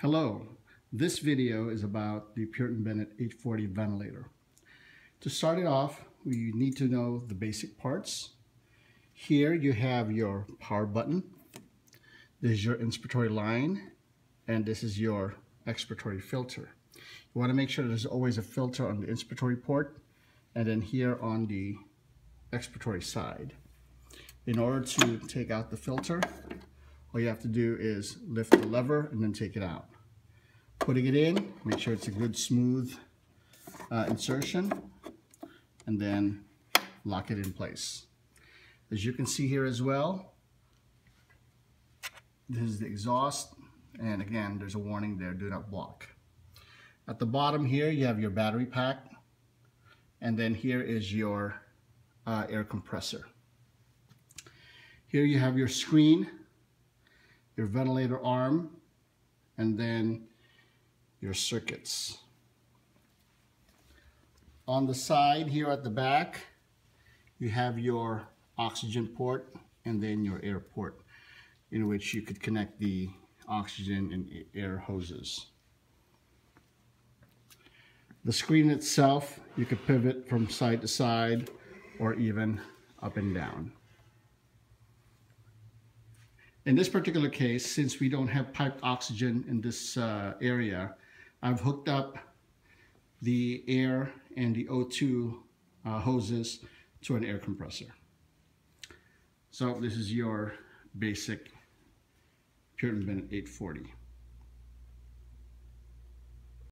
Hello, this video is about the Puritan Bennett 840 ventilator. To start it off, we need to know the basic parts. Here you have your power button. This is your inspiratory line, and this is your expiratory filter. You want to make sure there's always a filter on the inspiratory port, and then here on the expiratory side. In order to take out the filter, all you have to do is lift the lever and then take it out. Putting it in, make sure it's a good smooth uh, insertion and then lock it in place. As you can see here as well, this is the exhaust and again there's a warning there, do not block. At the bottom here you have your battery pack and then here is your uh, air compressor. Here you have your screen your ventilator arm, and then your circuits. On the side here at the back, you have your oxygen port and then your air port in which you could connect the oxygen and air hoses. The screen itself, you could pivot from side to side or even up and down. In this particular case, since we don't have piped oxygen in this uh, area, I've hooked up the air and the O2 uh, hoses to an air compressor. So this is your basic Puritan Bennett 840.